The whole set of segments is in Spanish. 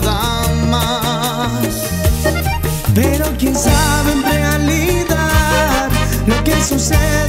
nada más. Pero quién sabe en realidad lo que sucede.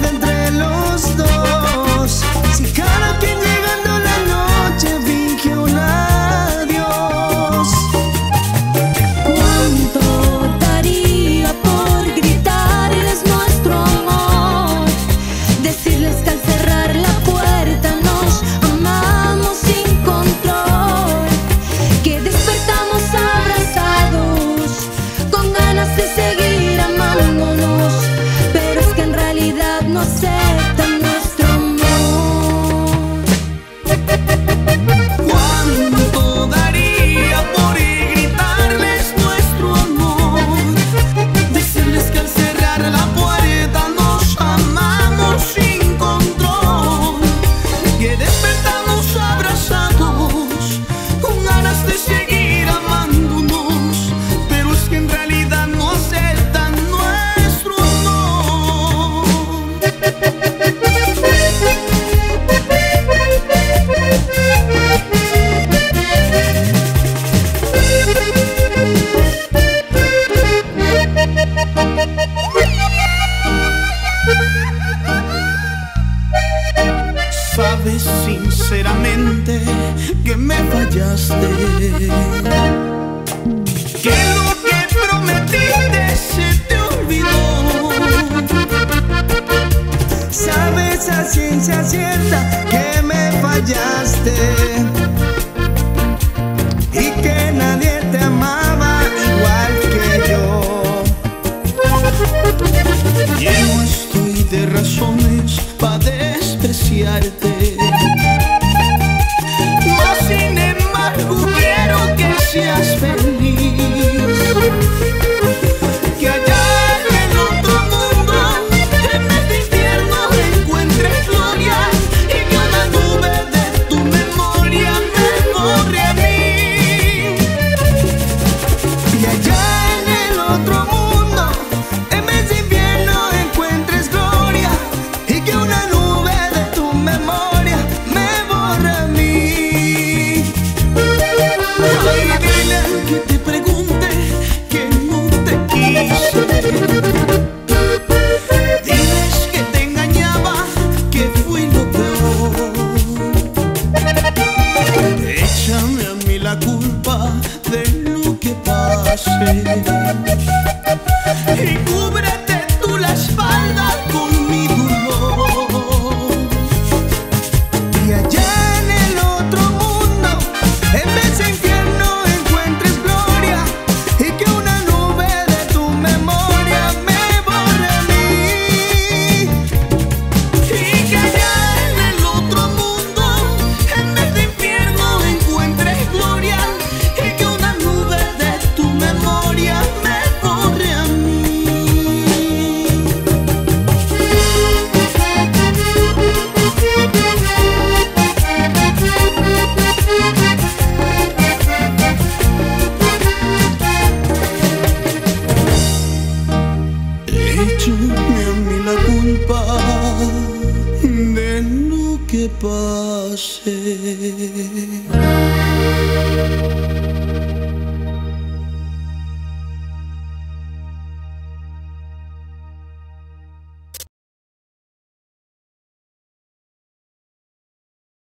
sabes sinceramente que me fallaste. Que lo que prometiste se te olvidó. Sabes a ciencia cierta que me fallaste. Y que nadie te amaba igual que yo. Estoy de razones passé. que pase.